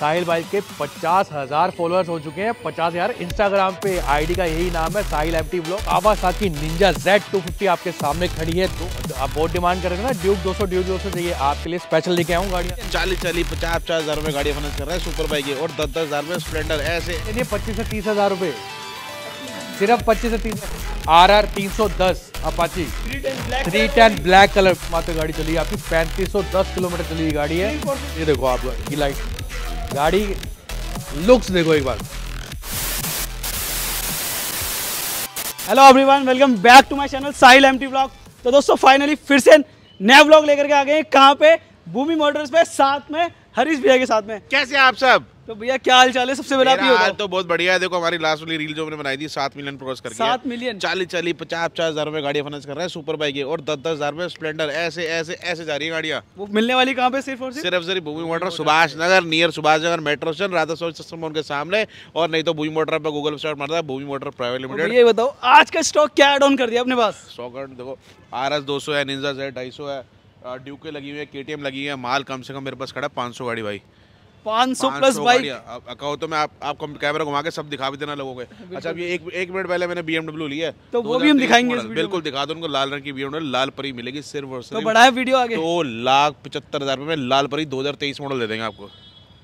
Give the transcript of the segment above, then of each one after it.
साहिल भाई के पचास हज़ार फॉलोअर्स हो चुके हैं। पचास हज़ार इंस्टाग्राम पे आईडी का यही नाम है Sahil M T blog Kawasaki Ninja Z two fifty आपके सामने खड़ी है। तो आप बहुत डिमांड कर रहे थे ना ड्यूक 200 ड्यूक 200 चाहिए आपके लिए स्पेशल लेके आऊँ गाड़ियाँ। चालीस चालीस पचास पचास हज़ार रुपए गाड़ी फाइनेंस कर रहा है सुपर बाइक और दस दस हज़ार रुपए स्प्लेंडर ऐसे पच्चीस से तीस हज़ार रुपए। सिर्फ़ पच्चीस से तीस आर आर तीन सौ दस Apache three ten black colour मात्र गाड़ी चली है। आपकी पैंतीस सौ दस किलोमीटर चली हुई गाड़ी है। ये देखो आप लाइट गाड़ी लुक्स देखो एक बार। Hello everyone welcome back to my channel Sahil MT blog तो दोस्तों फाइनली फिर से नया ब्लॉग लेकर के आ गए कहाँ पे? भूमि मोटर्स पे, साथ में हरीश भैया के साथ में। कैसे आप सब? तो भैया क्या हाल चाल है? सबसे पहले आप हाल तो बहुत बढ़िया है। देखो हमारी लास्ट वाली रील जो मैंने बनाई थी सात मिलियन क्रॉस करके। सात मिलियन चालीस चालीस पचास पचास हज़ार रुपए गाड़ी फाइनेंस कर रहा है सुपर बाइक है और दस दस हज़ार रुपए स्प्लेंडर ऐसे ऐसे ऐसे जा रही है गाड़ियाँ। वो मिलने वाली कहाँ पे सिर्फ़ और सिर्फ़? सिर्फ़ Bhoomi motor Subhash Nagar near Subhash Nagar metro station Radha Swami system उनके सामने। और नहीं तो भूमि मोटर पर गूगल स्टार्ट मारता है भूमि मोटर प्राइवेट लिमिटेड ये बताओ आज का स्टॉक क्या एड ऑन कर दिया अपने पास? सौ करोड़ देखो आर एस दो सौ है निंजा है ढाई सौ है। ड्यूक लगी हुई है के लगी हुई है माल कम से कम मेरे पास खड़ा पाँच सौ गाड़ी भाई। 500 प्लस 500 बाइक कहो तो मैं आप आपको कैमरा घुमा के सब दिखा भी देना लोगों के। अच्छा ये एक एक मिनट पहले मैंने BMW ली है। तो वो भी हम दिखाएँगे इस बिल्कुल दिखा दो उनको लाल रंग की BMW लाल परी मिलेगी सिर्फ़ और तो सिर्फ़ बढ़ाए वीडियो आगे। दो लाख पचहत्तर हज़ार रुपए में लाल परी 2023 मॉडल दे देंगे आपको।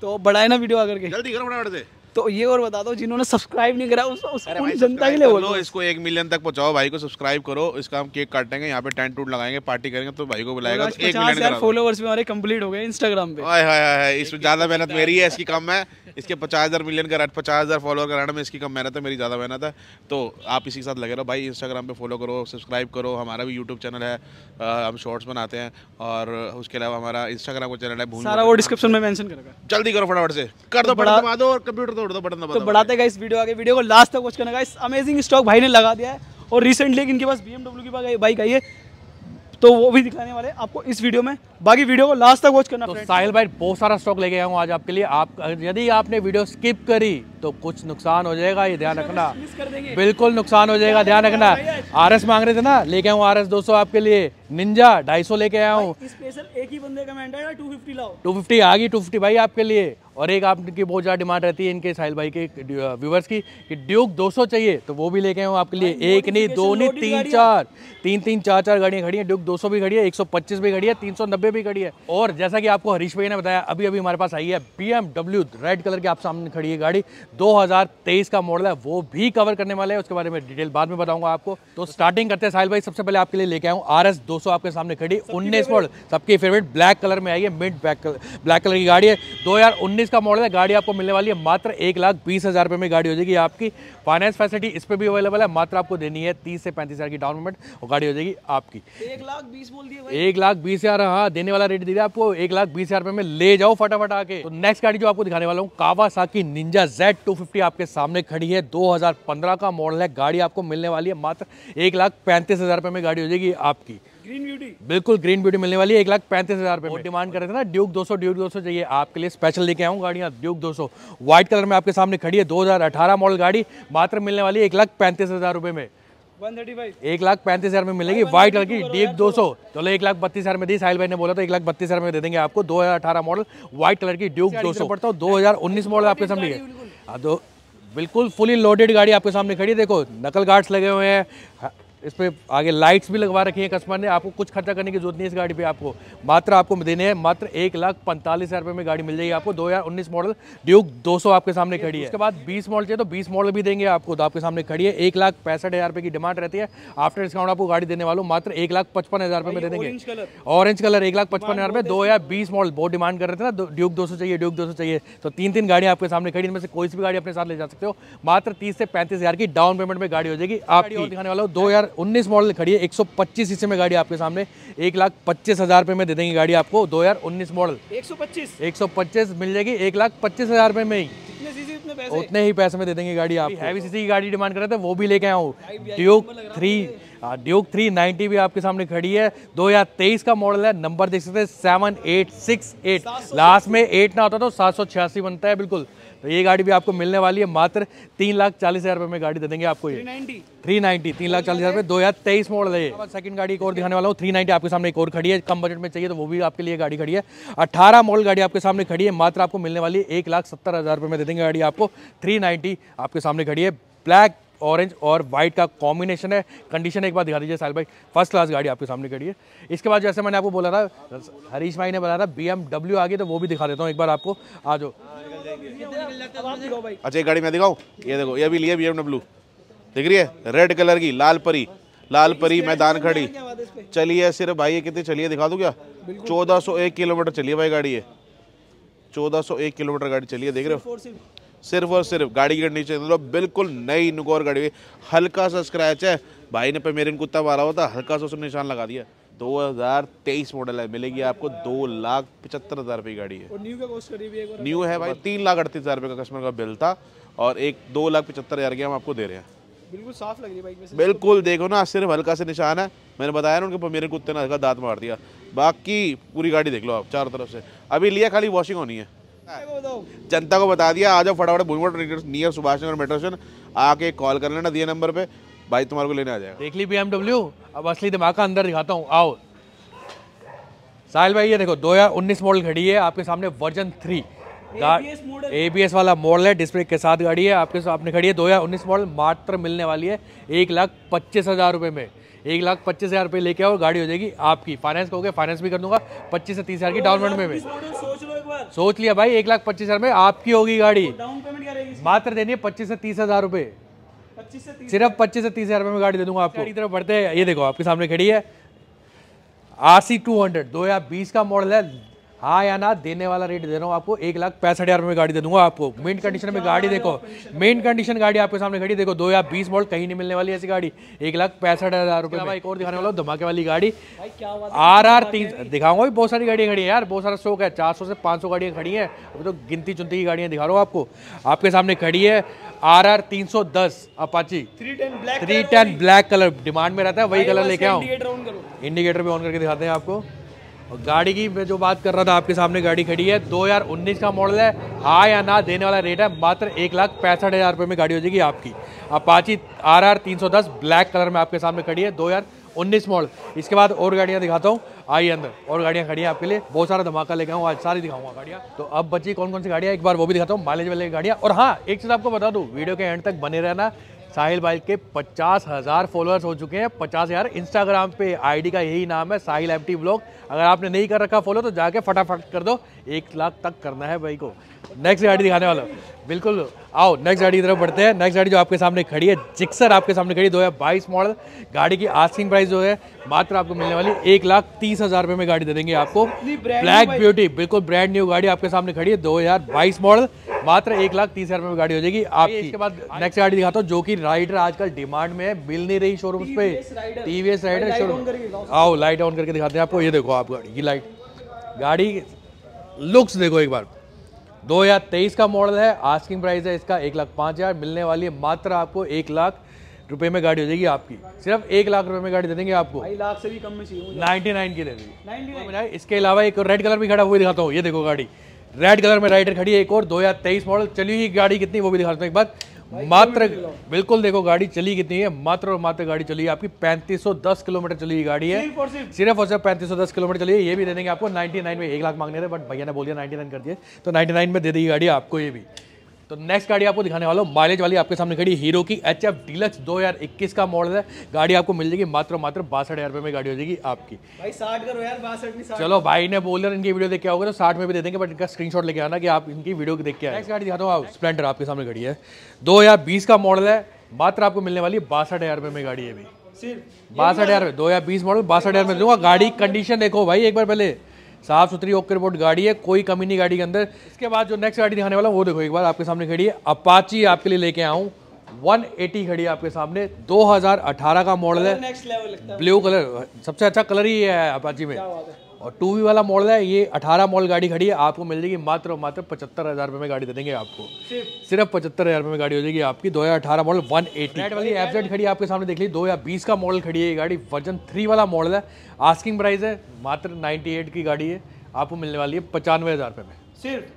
तो बढ़ाए ना वीडियो आकर के जल्दी करो फटाफट से। तो ये और बता दो जिन्होंने सब्सक्राइब नहीं करा उस, उस जनता के लिए बोलो इसको एक मिलियन तक पहुंचाओ भाई को सब्सक्राइब करो इसका हम केक काटेंगे यहाँ पे टेंट टूट लगाएँगे पार्टी करेंगे तो भाई को बुलाएगा तो एक मिलियन दो। फॉलोअर्स भी हमारे कंप्लीट हो गए इंस्टाग्राम पे। हाय हाय हाय हाय इसमें ज़्यादा मेहनत मेरी है इसकी कम है इसके पचास हज़ार मिलियन का पचास हज़ार फॉलोअर कराने में इसकी कम मेहनत है मेरी ज़्यादा मेहनत है। तो आप इसी के साथ लगे रहो भाई इंस्टाग्राम पे फॉलो करो सब्सक्राइब करो हमारा भी यूट्यूब चैनल है अ, हम शॉर्ट्स बनाते हैं और उसके अलावा हमारा इंस्टाग्राम का चैनल है सारा वो डिस्क्रिप्शन में मेंशन करेगा। जल्दी करो फटाफट से कर दो बटन दबा दो और कंप्यूटर तोड़ दो बटन दबा तो बढ़ाते गए इस वीडियो आगे। वीडियो को लास्ट तक वॉच करना गाइस अमेजिंग स्टॉक भाई ने लगा दिया है। और रिसेंटली इनके पास BMW की बाइक आई है। तो वो भी दिखाने वाले आपको इस वीडियो में। बाकी वीडियो को लास्ट तक वॉच करना तो साहिल भाई बहुत सारा स्टॉक लेके आया हूँ आज आपके लिए। आप यदि आपने वीडियो स्किप करी तो कुछ नुकसान हो जाएगा ये ध्यान रखना। बिल्कुल नुकसान हो जाएगा ध्यान रखना। आर एस मांग रहे थे ना लेके आऊँ आर एस आपके लिए। निंजा ढाई सौ लेके आया हूँ। स्पेशल एक ही बंदे का मेंटर है 250 लाओ। टू फिफ्टी आ गई टू फिफ्टी भाई आपके लिए। और एक आपकी बहुत ज़्यादा डिमांड रहती है इनके साहिल भाई के व्यूवर्स की कि ड्यूक 200 चाहिए तो वो भी लेके आऊँ आपके लिए। एक नहीं दो नहीं तीन चार। तीन तीन चार चार गाड़ियाँ खड़ी हैं। ड्यूक 200 भी खड़ी है 125 भी खड़ी है 390 भी खड़ी है। और जैसा कि आपको हरीश भाई ने बताया अभी अभी हमारे पास आई है बी रेड कलर की आप सामने खड़ी है गाड़ी। 2023 का मॉडल है वो भी कवर करने वाले हैं। उसके बारे में डिटेल बाद में बताऊँगा आपको। तो स्टार्टिंग करते हैं साहिल भाई सबसे पहले आपके लिए लेके आऊँ आर एस आपके सामने खड़ी उन्नीस मॉडल सबकी फेवरेट ब्लैक कलर में आई है मिड ब्लैक ब्लैक कलर की गाड़ी है। 2019 का मॉडल है गाड़ी आपको मिलने वाली है मात्र एक लाख बीस हज़ार रुपये में गाड़ी हो जाएगी। आपकी फाइनेंस फैसिलिटी इस पर भी अवेलेबल है मात्र आपको देनी है तीस से पैंतीस हज़ार की डाउन पेमेंट और गाड़ी हो जाएगी आपकी। एक लाख बीस बोल दिए एक लाख बीस हज़ार हाँ देने वाला रेट दे दिया आपको एक लाख बीस हज़ार में ले जाओ फटाफट आके। तो नेक्स्ट गाड़ी जो आपको दिखाने वाला हूँ Kawasaki Ninja Z two fifty आपके सामने खड़ी है। 2015 का मॉडल है गाड़ी आपको मिलने वाली है मात्र एक लाख पैंतीस हज़ार रुपए में गाड़ी हो जाएगी आपकी। ग्रीन ब्यूटी बिल्कुल ग्रीन ब्यूटी मिलने वाली है। एक लाख पैंतीस हज़ार रुपए में। डिमांड कर रहे थे ना ड्यूक 200 ड्यूक 200 चाहिए। आपके लिए स्पेशल लेके आऊँ गाड़ियाँ ड्यूक 200 व्हाइट कलर में आपके सामने खड़ी है 2018 मॉडल गाड़ी। मात्र मिलने वाली है एक लाख पैंतीस हज़ार रुपए में। 135 एक लाख पैंतीस हज़ार में मिलेगी। व्हाइट कलर की डीप दो सौ। चलो एक लाख बत्तीस हज़ार में दी साहिल भाई ने बोला तो एक लाख बत्तीस हज़ार में दे देंगे आपको। दो हज़ार अठारह मॉडल व्हाइट कलर की ड्यूक दो सौ। पड़ता हूँ। दो हज़ार उन्नीस मॉडल आपके सामने है। हाँ तो बिल्कुल फुली लोडेड गाड़ी आपके सामने खड़ी है। देखो नकल गार्ड्स लगे हुए हैं हाँ, इस पे आगे लाइट्स भी लगवा रखी है कस्टमर ने। आपको कुछ खर्चा करने की ज़रूरत नहीं है इस गाड़ी पे आपको। मात्र आपको देने हैं मात्र एक लाख पैंतालीस हज़ार रुपये में गाड़ी मिल जाएगी आपको। 2019 मॉडल ड्यूक 200 आपके सामने खड़ी है। उसके बाद 20 मॉडल चाहिए तो 20 मॉडल भी देंगे आपको तो आपके सामने खड़ी है। एक लाख पैंसठ हज़ार रुपये की डिमांड रहती है। आफ्टर डिस्काउंट आपको गाड़ी देने वालों मात्र एक लाख पचपन हज़ार रुपये में दे देंगे। ऑरेंज कलर एक लाख पचपन हज़ार में दो हज़ार बीस मॉडल बहुत डिमांड कर रहे थे ना। ड्यूक दो सौ चाहिए ड्यूक दो सौ चाहिए। तो तीन तीन गाड़ियाँ आपके सामने खड़ी इनमें से कोई सी भी गाड़ी अपने साथ ले जा सकते हो। मात्र तीस से पैंतीस हज़ार की डाउन पेमेंट में गाड़ी हो जाएगी। आपकी दिखाने वाला हूँ, दो हज़ार उन्नीस मॉडल खड़ी है एक सौ पच्चीस सीसी में गाड़ी आपके सामने एक लाख पच्चीस हज़ार रुपये में दे देंगे गाड़ी आपको दो हज़ार उन्नीस मॉडल। 125 एक सौ पच्चीस मिल जाएगी एक लाख पच्चीस हज़ार रुपये में ही। उतने पैसे। उतने ही पैसे में दे देंगे गाड़ी आप हैवी सीसी की गाड़ी डिमांड कर रहे थे वो भी लेके आया हूँ। Duke three Duke three ninety भी आपके सामने खड़ी है। 2023 का मॉडल है नंबर देख सकते हैं seven eight six eight last में एट ना होता तो सात सौ छियासी बनता है बिल्कुल। तो ये गाड़ी भी आपको मिलने वाली है मात्र तीन लाख चालीस हज़ार रुपये में गाड़ी दे देंगे आपको ये। 390 थ्री नाइन्टी तीन लाख चालीस हज़ार रुपये दो हज़ार तेईस मॉडल है सेकंड गाड़ी एक और दिखाने वाला हूँ। थ्री नाइन्टी आपके सामने एक और खड़ी है। कम बजट में चाहिए तो वो भी आपके लिए गाड़ी खड़ी है। अठारह मॉडल गाड़ी आपके सामने खड़ी है मात्र आपको मिलने वाली है। एक लाख सत्तर हज़ार रुपये में दे देंगे गाड़ी आपको। थ्री नाइन्टी आपके सामने खड़ी है। ब्लैक ऑरेंज और वाइट का कॉम्बिनेशन है। कंडीशन एक बार दिखा दीजिए साहिल भाई। फ़र्स्ट क्लास गाड़ी आपके सामने खड़ी है। इसके बाद जैसे मैंने आपको बोला था हरीश भाई ने बताया था बी एम आ गई तो वो भी दिखा देता हूँ एक बार आपको। आ जाओ। अब आप दिखाओ भाई। अच्छा एक गाड़ी मैं दिखाऊँ? ये देखो ये भी लिया बी दिख रही है? रेड कलर की लाल परी। लाल परी मैदान खड़ी। है चलिए सिर्फ़ भाई ये कितनी चलिए दिखा दूँ क्या? चौदह सौ एक किलोमीटर चलिए भाई गाड़ी ये। चौदह सौ एक किलोमीटर गाड़ी चलिए देख रहे हो? सिर्फ़ और सिर्फ़। गाड़ी के नीचे मतलब बिल्कुल नई नुकोर गाड़ी हुई। हल्का सा स्क्रैच है। भाई ने पे मेरे कुत्ता मारा हुआ था हल्का सा उसने निशान लगा दिया। 2023 मॉडल है मिलेगी आपको दो लाख पचहत्तर हज़ार रुपये की गाड़ी है। और न्यू का कॉस्ट करीब एक न्यू है भाई तीन लाख अड़तीस हज़ार रुपये का कस्टमर का बिल था और एक दो लाख पचहत्तर हज़ार की हम आपको दे रहे हैं। बिल्कुल साफ़ लग रही है बाइक में बिल्कुल देखो ना सिर्फ़ हल्का से निशान है। मैंने बताया ना उनके मेरे कुत्ते ने हल्का दांत मार दिया। बाकी पूरी गाड़ी देख लो आप चारों तरफ़ से। अभी लिया खाली वॉशिंग होनी है। जनता को बता दिया आ जाओ फटाफट Bhoomi near Subhash Nagar metro station आके कॉल कर लेना दिए नंबर पे। भाई तुम्हारे को लेने आ जाएगा। देख ली BMW अब असली धमाका अंदर दिखाता हूँ आओ। साहिल भाई ये देखो 2019 मॉडल खड़ी है आपके सामने version three A B S वाला मॉडल है डिस्प्ले के साथ गाड़ी है आपके सामने खड़ी है 2019 मॉडल मात्र मिलने वाली है एक लाख पच्चीस हज़ार रुपये में। एक लाख पच्चीस हज़ार रुपये लेके आओ गाड़ी हो जाएगी आपकी। फाइनेंस कहोगे फाइनेंस भी कर दूँगा पच्चीस से तीस हज़ार की डाउन पेमेंट में। भी सोच लो एक बार। सोच लिया भाई एक लाख पच्चीस हज़ार में आपकी होगी गाड़ी। मात्र देनी है पच्चीस से तीस हज़ार रुपये सिर्फ़ पच्चीस से तीस हज़ार रुपये में गाड़ी दे दूँगा आपको। गाड़ी तरफ़ बढ़ते हैं। ये देखो आपके सामने खड़ी है। आर सी टू हंड्रेड दो हज़ार बीस का मॉडल है। हाँ या ना देने वाला रेट दे रहा हूँ आपको एक लाख पैंसठ हज़ार में गाड़ी दे दूँगा आपको। मेन कंडीशन में गाड़ी देखो। मेन कंडीशन गाड़ी आपके सामने खड़ी देखो दो हज़ार बीस मॉडल कहीं नहीं मिलने वाली ऐसी गाड़ी। एक लाख पैंसठ हज़ार रुपये एक और दिखाने वाला हूँ धमाके वाली गाड़ी। भाई क्या बात आर आर तीन दिखाऊँगा भी बहुत सारी गाड़ियाँ खड़ी हैं यार बहुत सारा स्टॉक है। चार सौ से पाँच सौ गाड़ियाँ खड़ी हैं। अभी तो गिनती चुनती की गाड़ियाँ दिखा रहा हूँ आपको। आपके सामने खड़ी है आर आर तीन सौ दस Apache three ten black colour demand में रहता है वही कलर लेके आओ इंडिकेटर ऑन करो। इंडिकेटर भी ऑन करके दिखाते हैं आपको। और गाड़ी की मैं जो बात कर रहा था आपके सामने, गाड़ी खड़ी है। 2019 का मॉडल है। हाँ या ना देने वाला रेट है। मात्र एक लाख पैंसठ हज़ार रुपये में गाड़ी हो जाएगी आपकी। अपाची आर आर तीन सौ दस ब्लैक कलर में आपके सामने खड़ी है। 2019 मॉडल इसके बाद और गाड़ियाँ दिखाता हूँ। आइए अंदर। और गाड़ियाँ खड़ी हैं आपके लिए। बहुत सारा धमाका लेके आऊँ, आज सारी दिखाऊँगा गाड़ियाँ। तो अब बची कौन कौन सी गाड़ियाँ? एक बार वो भी दिखाता हूँ माइलेज वाली गाड़ियाँ। और हाँ एक चीज़ आपको बता दूँ वीडियो के एंड तक बने रहना। साहिल भाई के पचास हज़ार फॉलोअर्स हो चुके हैं। पचास हज़ार इंस्टाग्राम पे आईडी का यही नाम है, साहिल एम ब्लॉग अगर आपने नहीं कर रखा फॉलो तो जाके फटाफट कर दो। एक लाख तक करना है भाई को। नेक्स्ट गाड़ी दिखाने वाला। बिल्कुल। आओ नेक्स्ट गाड़ी की तरफ़ बढ़ते हैं। नेक्स्ट गाड़ी जो आपके सामने खड़ी है जिक्सर आपके सामने खड़ी दो हज़ार बाईस मॉडल गाड़ी की आस्किंग प्राइस जो है मात्र आपको मिलने वाली एक लाख तीस हज़ार रुपये में गाड़ी दे देंगे आपको। ब्लैक ब्यूटी बिल्कुल ब्रांड न्यू गाड़ी आपके सामने खड़ी है दो हज़ार बाईस मॉडल मात्र एक लाख तीस हज़ार रुपये में गाड़ी हो जाएगी। आपकी इसके बाद नेक्स्ट गाड़ी दिखाता हूँ जो कि राइडर आजकल डिमांड में है। मिल नहीं रही शोरूम पे। टीवीएस राइडर शोरूम आओ लाइट ऑन करके दिखाते हैं आपको। ये देखो आप गाड़ी की लाइट गाड़ी लुक्स देखो एक बार। 2023 का मॉडल है आस्किंग प्राइस है इसका एक लाख पाँच हज़ार मिलने वाली है मात्र आपको एक लाख रुपए में गाड़ी हो जाएगी आपकी। सिर्फ़ एक लाख रुपए में गाड़ी दे देंगे आपको। लाख से भी कम में चाहिए मुझे 99 की दे देंगे। इसके अलावा एक रेड कलर भी खड़ा हुआ दिखाता हूँ। ये देखो गाड़ी। रेड कलर में राइडर खड़ी है एक और 2023 मॉडल चली हुई गाड़ी कितनी वो भी दिखाता हूँ एक बार। मात्र बिल्कुल देखो गाड़ी चली कितनी है? मात्र और मात्र गाड़ी चली है आपकी। 3510 किलोमीटर चली गाड़ी है। सिर्फ़ और सिर्फ़ सिर्फ़ और सिर्फ़ पैंतीस किलोमीटर चलिए ये भी दे देंगे आपको। 99 में एक लाख मांगने थे बट भैया ने बोल दिया 99 कर दिए। तो 99 में दे देगी गाड़ी आपको ये भी। तो नेक्स्ट गाड़ी आपको दिखाने वाला हूँ। माइलेज वाली आपके सामने खड़ी हीरो की एच एफ़ डीलक्स दो हज़ार इक्कीस का मॉडल है। गाड़ी आपको मिल जाएगी मात्र मात्र बासठ हज़ार रुपये में गाड़ी हो जाएगी आपकी। भाई साठ करो यार बासठ नहीं साठ। चलो भाई ने बोल इनकी वीडियो देख के आओगे तो साठ में भी दे देंगे बट इनका स्क्रीनशॉट लेके आना कि आप इनकी वीडियो देख के आए। नेक्स्ट गाड़ी दिखाता हूँ आप स्प्लेंडर आपके सामने खड़ी है। दो हज़ार बीस का मॉडल है। मात्र आपको मिलने वाली है बासठ हज़ार रुपये में गाड़ी है अभी। सिर्फ़ बासठ हज़ार दो हज़ार बीस मॉडल बासठ हज़ार में दूँगा। गाड़ी कंडीशन देखो भाई एक बार पहले। साफ़ सुथरी ओके रिपोर्ट गाड़ी है कोई कमी नहीं गाड़ी के अंदर। इसके बाद जो नेक्स्ट गाड़ी दिखाने वाला हूँ, वो देखो एक बार आपके सामने खड़ी है। अपाची आपके लिए लेके आऊँ। 180 खड़ी है आपके सामने। 2018 का मॉडल है। नेक्स्ट लेवल लगता है। ब्लू कलर सबसे अच्छा कलर ही है अपाची में। क्या बात है। और टू वी वाला मॉडल है ये 18 मॉडल गाड़ी खड़ी है आपको मिल जाएगी मात्र और मात्र पचहत्तर हज़ार रुपये में गाड़ी दे देंगे आपको। सिर्फ़? पचहत्तर हज़ार रुपये में गाड़ी हो जाएगी आपकी 2018 मॉडल 180 रेड वाली एफ़ खड़ी है आपके सामने देख ली 2020 का मॉडल खड़ी है ये गाड़ी वर्जन थ्री वाला मॉडल है। आस्किंग प्राइस है मात्र 98 की गाड़ी है आपको मिलने वाली है पचानवे हज़ार रुपये में। सिर्फ़?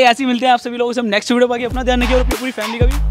भाई, ऐसे मिलते हैं आप सभी लोगों से। हम नेक्स्ट वीडियो बाकी अपना ध्यान रखिए और अपनी पूरी फैमिली का भी।